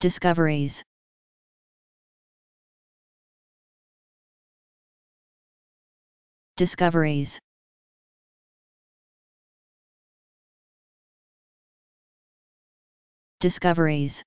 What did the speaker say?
Discoveries. Discoveries. Discoveries.